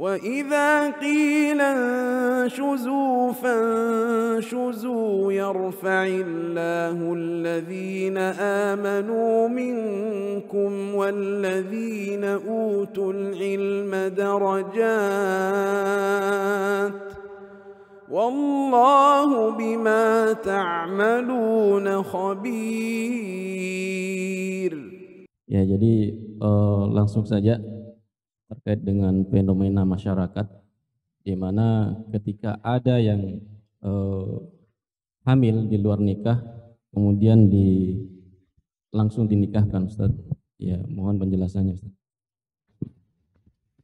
وإذا قيل انشزوا فانشزوا يرفع الله الذين آمنوا منكم والذين أوتوا العلم درجات والله بما تعملون خبير. Ya, jadi uh, langsung saja. Terkait dengan fenomena masyarakat di mana ketika ada yang eh, hamil di luar nikah kemudian di langsung dinikahkan Ustaz. Ya, mohon penjelasannya Ustaz.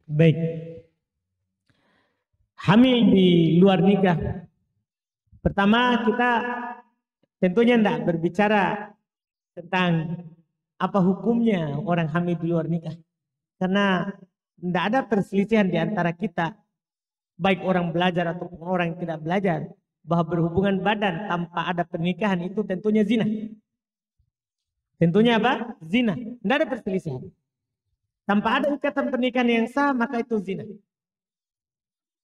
Baik. Hamil di luar nikah. Pertama kita tentunya tidak berbicara tentang apa hukumnya orang hamil di luar nikah. Karena tidak ada perselisihan di antara kita, baik orang belajar atau orang yang tidak belajar, bahwa berhubungan badan tanpa ada pernikahan itu tentunya zina. Tentunya apa? Zina. Tidak ada perselisihan. Tanpa ada ikatan pernikahan yang sah, maka itu zina.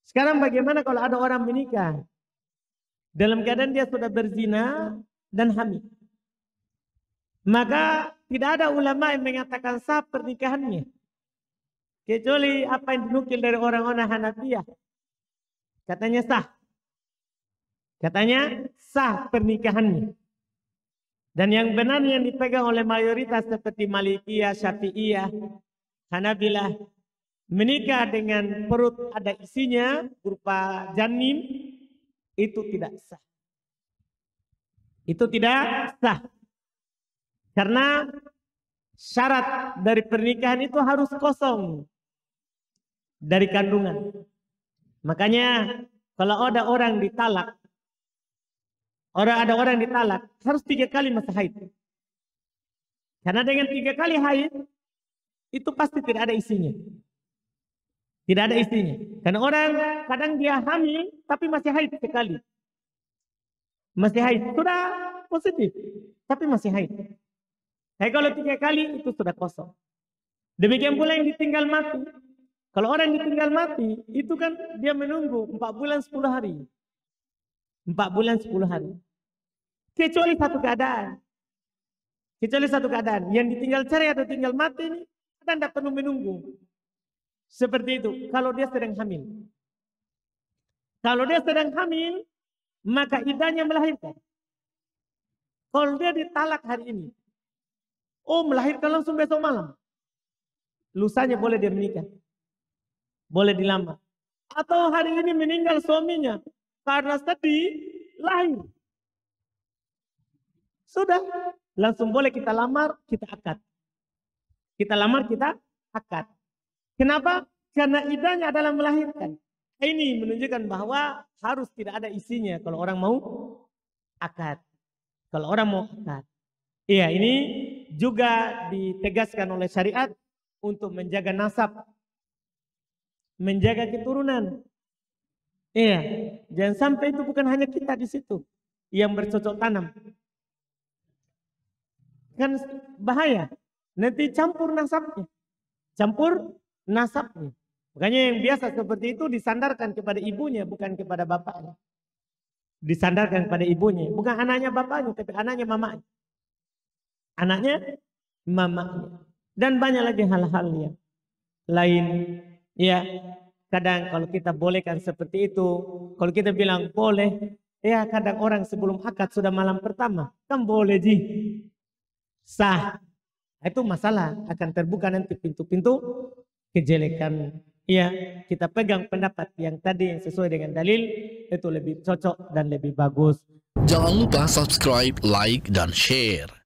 Sekarang bagaimana kalau ada orang menikah? Dalam keadaan dia sudah berzina dan hamil. Maka tidak ada ulama yang mengatakan sah pernikahannya. Kecuali apa yang dinukil dari orang-orang Hanafiyah. Katanya sah. Katanya sah pernikahannya. Dan yang benar yang dipegang oleh mayoritas seperti Malikiyah, Syafi'iyah, Hanabilah. Menikah dengan perut ada isinya berupa janin. Itu tidak sah. Itu tidak sah. Karena syarat dari pernikahan itu harus kosong dari kandungan. Makanya kalau ada orang ditalak, orang ada orang ditalak harus tiga kali masa haid. Karena dengan tiga kali haid itu pasti tidak ada isinya. Tidak ada isinya. Karena orang kadang dia hamil tapi masih haid sekali. Masih haid. Sudah positif. Tapi masih haid. Tapi kalau tiga kali itu sudah kosong. Demikian pula yang ditinggal mati. Kalau orang ditinggal mati, itu kan dia menunggu 4 bulan 10 hari. 4 bulan 10 hari. Kecuali satu keadaan. Kecuali satu keadaan. Yang ditinggal cerai atau tinggal mati ini, kita tidak perlu menunggu. Seperti itu. Kalau dia sedang hamil. Kalau dia sedang hamil, maka idahnya melahirkan. Kalau dia ditalak hari ini, oh melahirkan langsung besok malam. Lusanya boleh dia menikah boleh dilamar. Atau hari ini meninggal suaminya karena sedih lahir. Sudah, langsung boleh kita lamar, kita akad. Kita lamar, kita akad. Kenapa? Karena idahnya adalah melahirkan. Ini menunjukkan bahwa harus tidak ada isinya kalau orang mau akad. Kalau orang mau akad. Iya, ini juga ditegaskan oleh syariat untuk menjaga nasab menjaga keturunan. Iya, jangan sampai itu bukan hanya kita di situ yang bercocok tanam. Kan bahaya. Nanti campur nasabnya. Campur nasabnya. Makanya yang biasa seperti itu disandarkan kepada ibunya bukan kepada bapaknya. Disandarkan kepada ibunya, bukan anaknya bapaknya tapi anaknya mamanya. Anaknya mamanya. Dan banyak lagi hal-hal yang lain Ya, kadang kalau kita bolehkan seperti itu, kalau kita bilang boleh, ya kadang orang sebelum akad sudah malam pertama, kan boleh ji, sah. Itu masalah akan terbuka nanti pintu-pintu kejelekan. Ya, kita pegang pendapat yang tadi yang sesuai dengan dalil itu lebih cocok dan lebih bagus. Jangan lupa subscribe, like, dan share.